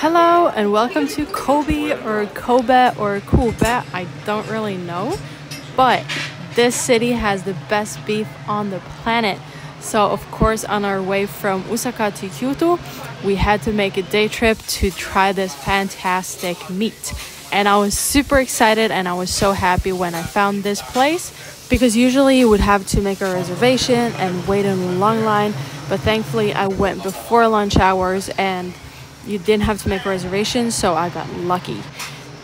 Hello and welcome to Kobe or Kobe or Kobe. I don't really know, but this city has the best beef on the planet. So, of course, on our way from Osaka to Kyoto, we had to make a day trip to try this fantastic meat. And I was super excited and I was so happy when I found this place because usually you would have to make a reservation and wait in a long line. But thankfully, I went before lunch hours and you didn't have to make a reservation, so I got lucky.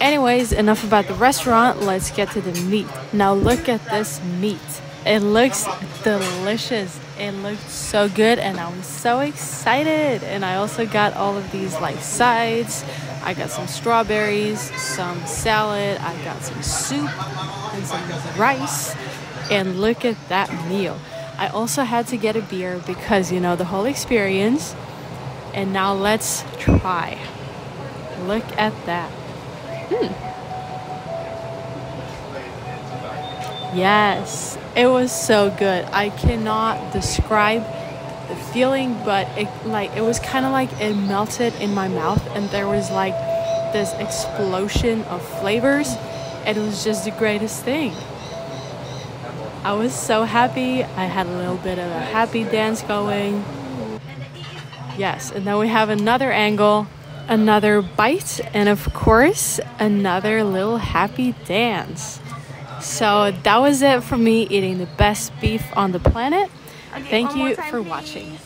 Anyways, enough about the restaurant, let's get to the meat. Now, look at this meat. It looks delicious. It looked so good, and I was so excited. And I also got all of these like sides. I got some strawberries, some salad, I got some soup, and some rice. And look at that meal. I also had to get a beer because you know the whole experience and now let's try. Look at that. Hmm. Yes, it was so good. I cannot describe the feeling, but it like it was kind of like it melted in my mouth and there was like this explosion of flavors and it was just the greatest thing. I was so happy. I had a little bit of a happy dance going. Yes, and then we have another angle, another bite, and of course, another little happy dance. So that was it for me eating the best beef on the planet. Okay, Thank you for watching.